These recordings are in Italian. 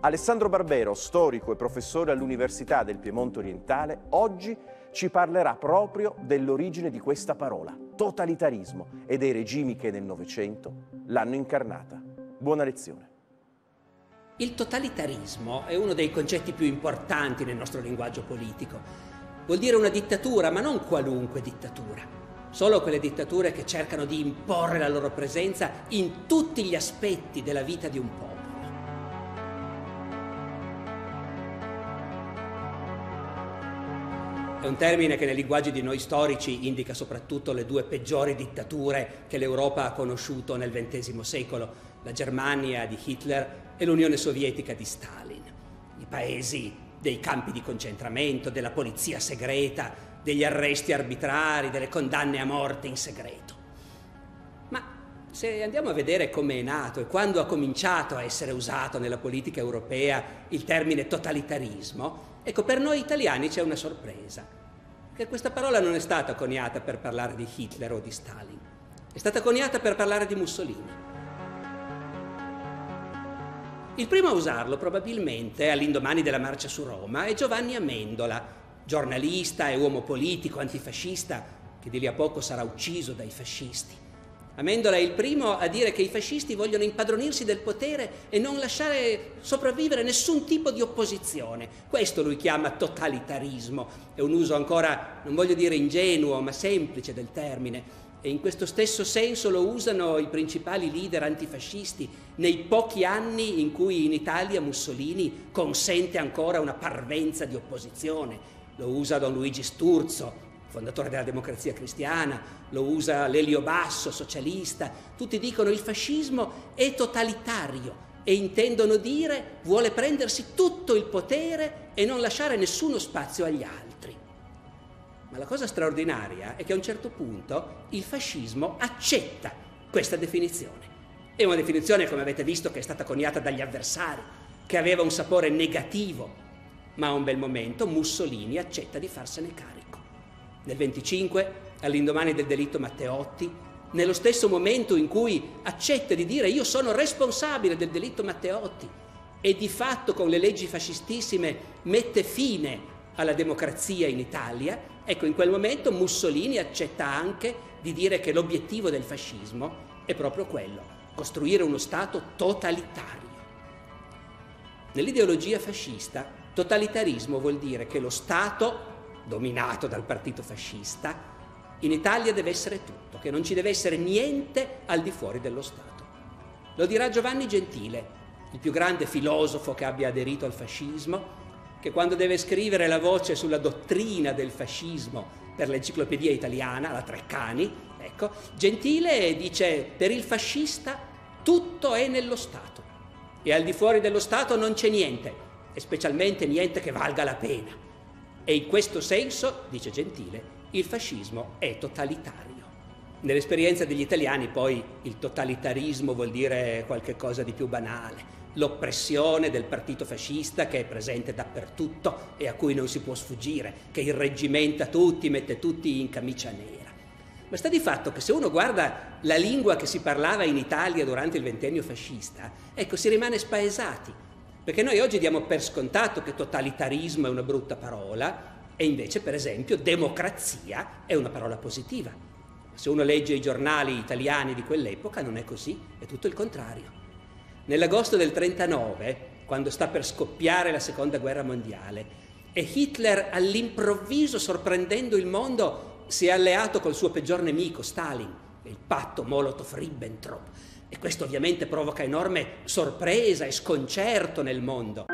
Alessandro Barbero, storico e professore all'Università del Piemonte Orientale, oggi ci parlerà proprio dell'origine di questa parola, totalitarismo, e dei regimi che nel Novecento l'hanno incarnata. Buona lezione. Il totalitarismo è uno dei concetti più importanti nel nostro linguaggio politico. Vuol dire una dittatura, ma non qualunque dittatura. Solo quelle dittature che cercano di imporre la loro presenza in tutti gli aspetti della vita di un popolo. È un termine che nei linguaggi di noi storici indica soprattutto le due peggiori dittature che l'Europa ha conosciuto nel XX secolo, la Germania di Hitler e l'Unione Sovietica di Stalin, i paesi dei campi di concentramento, della polizia segreta, degli arresti arbitrari, delle condanne a morte in segreto. Ma se andiamo a vedere come è nato e quando ha cominciato a essere usato nella politica europea il termine totalitarismo, ecco per noi italiani c'è una sorpresa, che questa parola non è stata coniata per parlare di Hitler o di Stalin, è stata coniata per parlare di Mussolini. Il primo a usarlo probabilmente all'indomani della marcia su Roma è Giovanni Amendola, giornalista e uomo politico antifascista che di lì a poco sarà ucciso dai fascisti. Amendola è il primo a dire che i fascisti vogliono impadronirsi del potere e non lasciare sopravvivere nessun tipo di opposizione. Questo lui chiama totalitarismo. È un uso ancora, non voglio dire ingenuo, ma semplice del termine e in questo stesso senso lo usano i principali leader antifascisti nei pochi anni in cui in Italia Mussolini consente ancora una parvenza di opposizione. Lo usa Don Luigi Sturzo, fondatore della democrazia cristiana, lo usa Lelio Basso, socialista. Tutti dicono il fascismo è totalitario e intendono dire vuole prendersi tutto il potere e non lasciare nessuno spazio agli altri. Ma la cosa straordinaria è che a un certo punto il fascismo accetta questa definizione. È una definizione, come avete visto, che è stata coniata dagli avversari, che aveva un sapore negativo, ma a un bel momento Mussolini accetta di farsene carico. Nel 25, all'indomani del delitto Matteotti, nello stesso momento in cui accetta di dire io sono responsabile del delitto Matteotti e di fatto con le leggi fascistissime mette fine alla democrazia in Italia, Ecco, in quel momento Mussolini accetta anche di dire che l'obiettivo del fascismo è proprio quello, costruire uno Stato totalitario. Nell'ideologia fascista, totalitarismo vuol dire che lo Stato, dominato dal partito fascista, in Italia deve essere tutto, che non ci deve essere niente al di fuori dello Stato. Lo dirà Giovanni Gentile, il più grande filosofo che abbia aderito al fascismo, che quando deve scrivere la voce sulla dottrina del fascismo per l'enciclopedia italiana, la Treccani, ecco, Gentile dice per il fascista tutto è nello Stato e al di fuori dello Stato non c'è niente, e specialmente niente che valga la pena. E in questo senso, dice Gentile, il fascismo è totalitario. Nell'esperienza degli italiani poi il totalitarismo vuol dire qualcosa di più banale, l'oppressione del partito fascista che è presente dappertutto e a cui non si può sfuggire, che irreggimenta tutti, mette tutti in camicia nera. Ma sta di fatto che se uno guarda la lingua che si parlava in Italia durante il ventennio fascista, ecco, si rimane spaesati, perché noi oggi diamo per scontato che totalitarismo è una brutta parola e invece, per esempio, democrazia è una parola positiva. Se uno legge i giornali italiani di quell'epoca non è così, è tutto il contrario. Nell'agosto del 39, quando sta per scoppiare la seconda guerra mondiale, e Hitler all'improvviso, sorprendendo il mondo, si è alleato col suo peggior nemico, Stalin, il patto Molotov-Ribbentrop. E questo ovviamente provoca enorme sorpresa e sconcerto nel mondo.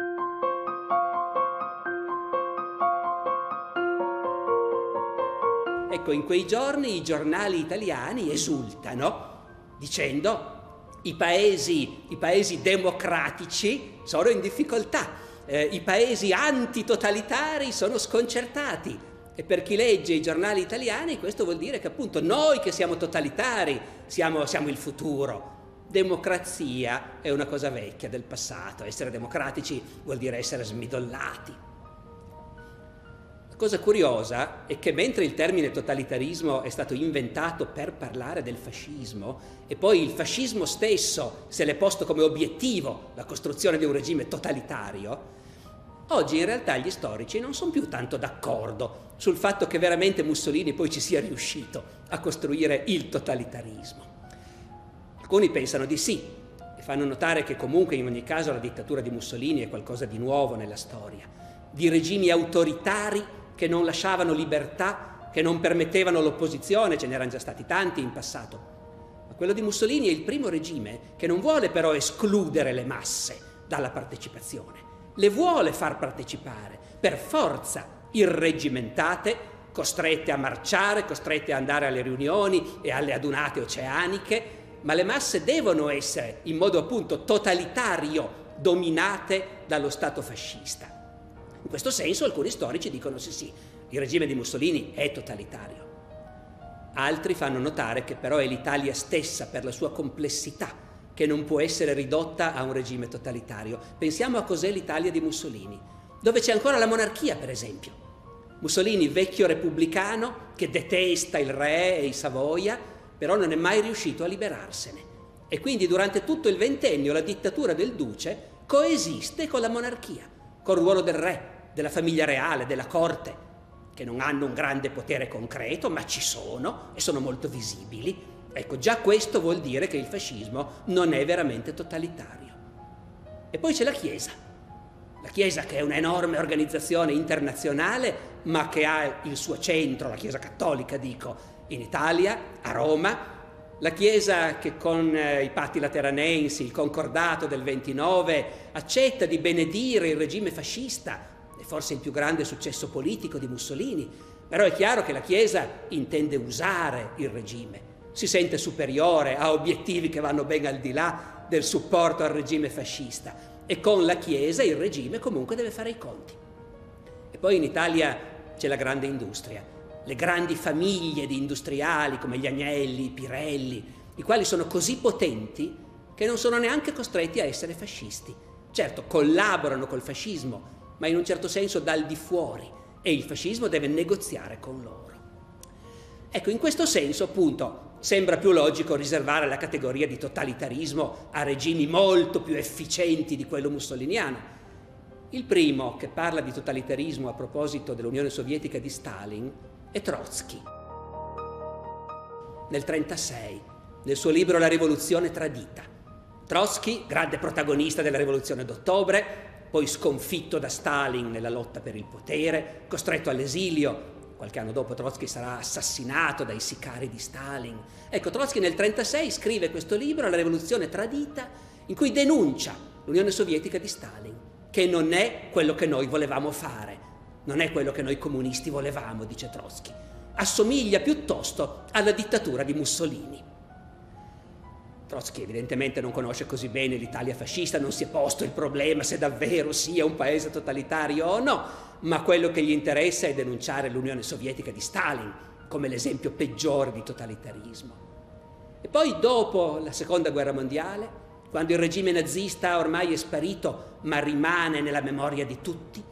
Ecco, in quei giorni i giornali italiani esultano dicendo i paesi, i paesi democratici sono in difficoltà, eh, i paesi antitotalitari sono sconcertati. E per chi legge i giornali italiani questo vuol dire che appunto noi che siamo totalitari siamo, siamo il futuro. Democrazia è una cosa vecchia del passato, essere democratici vuol dire essere smidollati. La cosa curiosa è che mentre il termine totalitarismo è stato inventato per parlare del fascismo e poi il fascismo stesso se l'è posto come obiettivo la costruzione di un regime totalitario, oggi in realtà gli storici non sono più tanto d'accordo sul fatto che veramente Mussolini poi ci sia riuscito a costruire il totalitarismo. Alcuni pensano di sì e fanno notare che comunque in ogni caso la dittatura di Mussolini è qualcosa di nuovo nella storia, di regimi autoritari che non lasciavano libertà, che non permettevano l'opposizione, ce n'erano già stati tanti in passato. Ma quello di Mussolini è il primo regime che non vuole però escludere le masse dalla partecipazione, le vuole far partecipare per forza irreggimentate, costrette a marciare, costrette ad andare alle riunioni e alle adunate oceaniche, ma le masse devono essere in modo appunto totalitario dominate dallo Stato fascista. In questo senso alcuni storici dicono sì sì, il regime di Mussolini è totalitario. Altri fanno notare che però è l'Italia stessa per la sua complessità che non può essere ridotta a un regime totalitario. Pensiamo a cos'è l'Italia di Mussolini, dove c'è ancora la monarchia per esempio Mussolini, vecchio repubblicano, che detesta il re e i Savoia, però non è mai riuscito a liberarsene. E quindi durante tutto il ventennio la dittatura del duce coesiste con la monarchia, col ruolo del re, della famiglia reale, della corte, che non hanno un grande potere concreto, ma ci sono e sono molto visibili. Ecco, già questo vuol dire che il fascismo non è veramente totalitario. E poi c'è la Chiesa la Chiesa che è un'enorme organizzazione internazionale, ma che ha il suo centro, la Chiesa cattolica dico, in Italia, a Roma, la Chiesa che con eh, i patti lateranensi, il concordato del 29, accetta di benedire il regime fascista, è forse il più grande successo politico di Mussolini, però è chiaro che la Chiesa intende usare il regime, si sente superiore, ha obiettivi che vanno ben al di là del supporto al regime fascista. E con la Chiesa il regime comunque deve fare i conti. E poi in Italia c'è la grande industria, le grandi famiglie di industriali come gli Agnelli, i Pirelli, i quali sono così potenti che non sono neanche costretti a essere fascisti. Certo, collaborano col fascismo, ma in un certo senso dal di fuori e il fascismo deve negoziare con loro. Ecco, in questo senso, appunto, sembra più logico riservare la categoria di totalitarismo a regimi molto più efficienti di quello mussoliniano. Il primo che parla di totalitarismo a proposito dell'Unione Sovietica di Stalin è Trotsky. Nel 1936, nel suo libro La rivoluzione tradita. Trotsky, grande protagonista della rivoluzione d'ottobre, poi sconfitto da Stalin nella lotta per il potere, costretto all'esilio Qualche anno dopo Trotsky sarà assassinato dai sicari di Stalin. Ecco, Trotsky nel 1936 scrive questo libro, La rivoluzione tradita, in cui denuncia l'Unione Sovietica di Stalin, che non è quello che noi volevamo fare, non è quello che noi comunisti volevamo, dice Trotsky. Assomiglia piuttosto alla dittatura di Mussolini. Trotsky evidentemente non conosce così bene l'Italia fascista, non si è posto il problema se davvero sia un paese totalitario o no, ma quello che gli interessa è denunciare l'Unione Sovietica di Stalin come l'esempio peggiore di totalitarismo. E poi dopo la Seconda Guerra Mondiale, quando il regime nazista ormai è sparito, ma rimane nella memoria di tutti,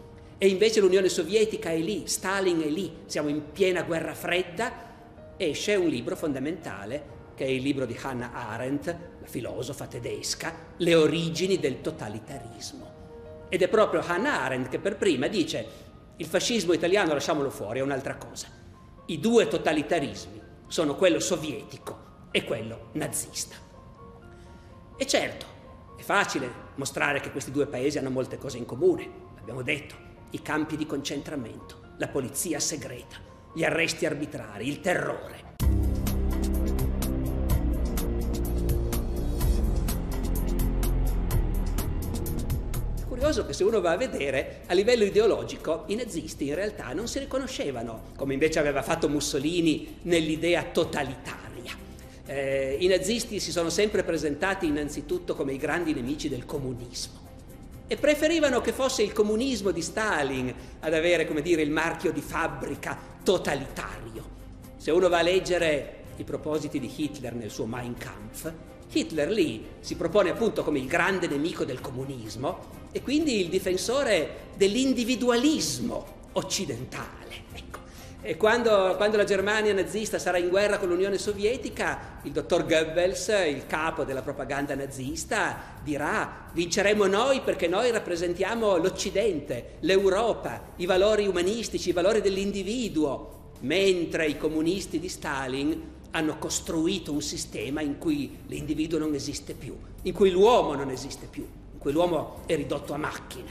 e invece l'Unione Sovietica è lì, Stalin è lì, siamo in piena guerra fredda, esce un libro fondamentale che è il libro di Hannah Arendt, la filosofa tedesca, Le origini del totalitarismo. Ed è proprio Hannah Arendt che per prima dice il fascismo italiano lasciamolo fuori, è un'altra cosa. I due totalitarismi sono quello sovietico e quello nazista. E certo, è facile mostrare che questi due paesi hanno molte cose in comune, l'abbiamo detto, i campi di concentramento, la polizia segreta, gli arresti arbitrari, il terrore. curioso che se uno va a vedere, a livello ideologico, i nazisti in realtà non si riconoscevano, come invece aveva fatto Mussolini, nell'idea totalitaria. Eh, I nazisti si sono sempre presentati innanzitutto come i grandi nemici del comunismo e preferivano che fosse il comunismo di Stalin ad avere, come dire, il marchio di fabbrica totalitario. Se uno va a leggere i propositi di Hitler nel suo Mein Kampf, Hitler lì si propone appunto come il grande nemico del comunismo e quindi il difensore dell'individualismo occidentale. Ecco. E quando, quando, la Germania nazista sarà in guerra con l'Unione Sovietica, il dottor Goebbels, il capo della propaganda nazista, dirà vinceremo noi perché noi rappresentiamo l'Occidente, l'Europa, i valori umanistici, i valori dell'individuo, mentre i comunisti di Stalin hanno costruito un sistema in cui l'individuo non esiste più, in cui l'uomo non esiste più, in cui l'uomo è ridotto a macchina.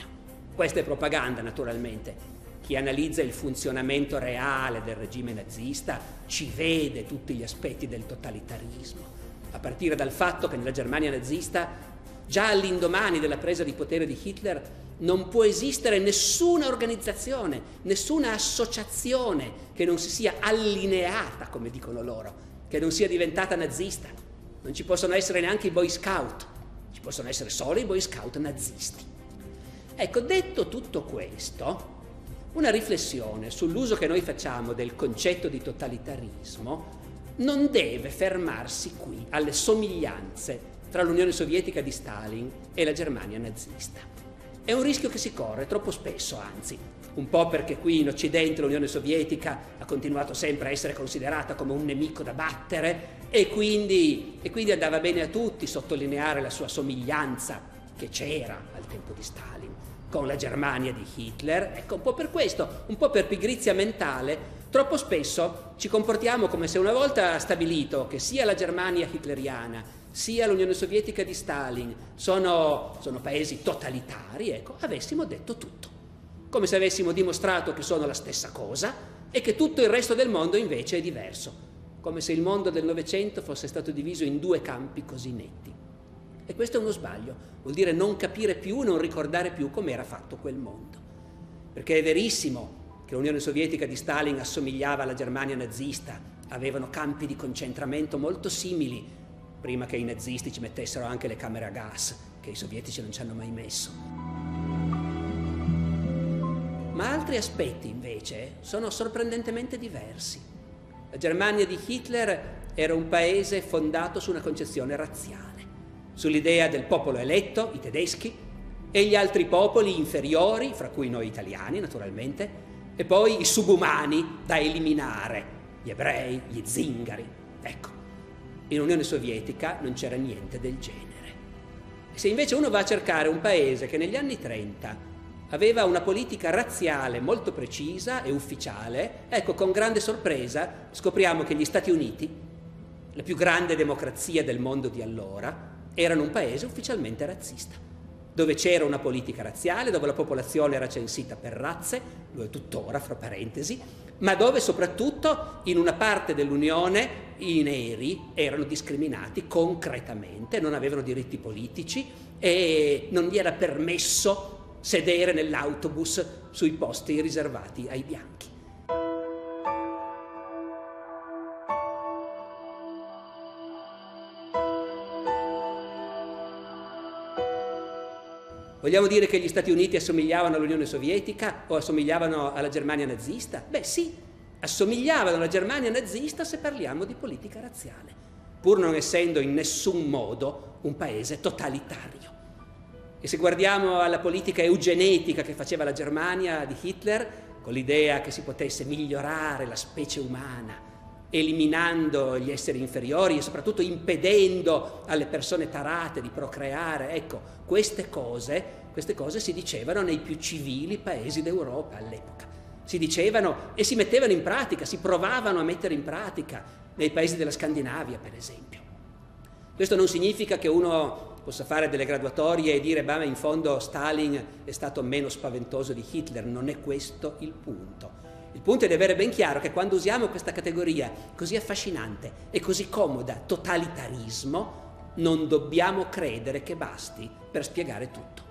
Questa è propaganda, naturalmente. Chi analizza il funzionamento reale del regime nazista ci vede tutti gli aspetti del totalitarismo, a partire dal fatto che nella Germania nazista, già all'indomani della presa di potere di Hitler, non può esistere nessuna organizzazione, nessuna associazione che non si sia allineata, come dicono loro, che non sia diventata nazista. Non ci possono essere neanche i Boy Scout, ci possono essere solo i Boy Scout nazisti. Ecco, detto tutto questo, una riflessione sull'uso che noi facciamo del concetto di totalitarismo non deve fermarsi qui alle somiglianze tra l'Unione Sovietica di Stalin e la Germania nazista. È un rischio che si corre troppo spesso, anzi, un po' perché qui in Occidente l'Unione Sovietica ha continuato sempre a essere considerata come un nemico da battere e quindi, e quindi andava bene a tutti sottolineare la sua somiglianza che c'era al tempo di Stalin con la Germania di Hitler. Ecco, un po' per questo, un po' per pigrizia mentale, troppo spesso ci comportiamo come se una volta stabilito che sia la Germania hitleriana sia l'Unione Sovietica di Stalin sono, sono paesi totalitari, ecco, avessimo detto tutto. Come se avessimo dimostrato che sono la stessa cosa e che tutto il resto del mondo invece è diverso. Come se il mondo del Novecento fosse stato diviso in due campi così netti. E questo è uno sbaglio, vuol dire non capire più, non ricordare più com'era fatto quel mondo. Perché è verissimo che l'Unione Sovietica di Stalin assomigliava alla Germania nazista, avevano campi di concentramento molto simili, prima che i nazisti ci mettessero anche le camere a gas, che i sovietici non ci hanno mai messo. Ma altri aspetti invece sono sorprendentemente diversi. La Germania di Hitler era un paese fondato su una concezione razziale sull'idea del popolo eletto, i tedeschi, e gli altri popoli inferiori, fra cui noi italiani naturalmente, e poi i subumani da eliminare, gli ebrei, gli zingari. Ecco, in Unione Sovietica non c'era niente del genere. Se invece uno va a cercare un paese che negli anni 30 aveva una politica razziale molto precisa e ufficiale, ecco, con grande sorpresa scopriamo che gli Stati Uniti, la più grande democrazia del mondo di allora, erano un paese ufficialmente razzista, dove c'era una politica razziale, dove la popolazione era censita per razze, lo è tuttora, fra parentesi, ma dove soprattutto in una parte dell'Unione i neri erano discriminati concretamente, non avevano diritti politici e non gli era permesso sedere nell'autobus sui posti riservati ai bianchi. Vogliamo dire che gli Stati Uniti assomigliavano all'Unione Sovietica o assomigliavano alla Germania nazista? Beh sì, assomigliavano alla Germania nazista se parliamo di politica razziale, pur non essendo in nessun modo un paese totalitario. E se guardiamo alla politica eugenetica che faceva la Germania di Hitler, con l'idea che si potesse migliorare la specie umana, eliminando gli esseri inferiori e soprattutto impedendo alle persone tarate di procreare. Ecco, queste cose, queste cose si dicevano nei più civili paesi d'Europa all'epoca. Si dicevano e si mettevano in pratica, si provavano a mettere in pratica nei paesi della Scandinavia, per esempio. Questo non significa che uno possa fare delle graduatorie e dire, ma in fondo Stalin è stato meno spaventoso di Hitler, non è questo il punto. Il punto è di avere ben chiaro che quando usiamo questa categoria così affascinante e così comoda, totalitarismo, non dobbiamo credere che basti per spiegare tutto.